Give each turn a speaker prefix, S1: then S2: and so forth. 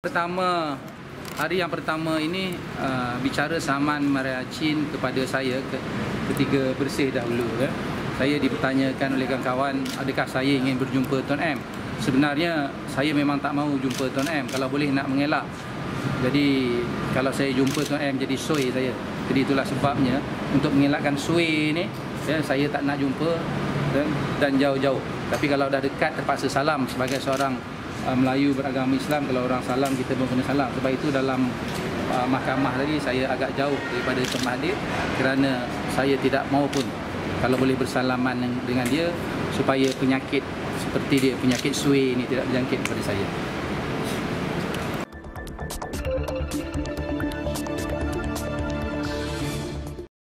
S1: Pertama hari yang pertama ini uh, bicara saman Maria Chin kepada saya ke, ketika bersih dahulu ya. Saya dipertanyakan oleh kawan-kawan adakah saya ingin berjumpa Tuan M. Sebenarnya saya memang tak mahu jumpa Tuan M kalau boleh nak mengelak. Jadi kalau saya jumpa Tuan M jadi sui saya. Jadi itulah sebabnya untuk mengelakkan sui ni ya, saya tak nak jumpa dan, jauh-jauh. Tapi kalau dah dekat terpaksa salam sebagai seorang uh, Melayu beragama Islam kalau orang salam kita pun kena salam sebab itu dalam uh, mahkamah tadi saya agak jauh daripada Mahathir kerana saya tidak mahu pun kalau boleh bersalaman dengan dia supaya penyakit seperti dia penyakit suai ini tidak berjangkit kepada saya